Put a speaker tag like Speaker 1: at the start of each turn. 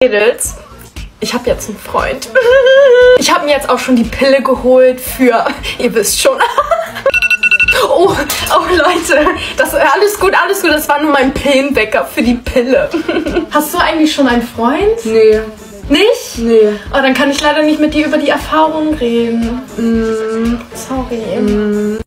Speaker 1: Mädels, ich habe jetzt einen Freund. Ich habe mir jetzt auch schon die Pille geholt für, ihr wisst schon. Oh, oh Leute, das alles gut, alles gut. Das war nur mein Pillenwecker für die Pille. Hast du eigentlich schon einen Freund?
Speaker 2: Nee.
Speaker 1: Nicht?
Speaker 2: Nee.
Speaker 1: Oh, dann kann ich leider nicht mit dir über die Erfahrung reden. Mm, sorry. Mm.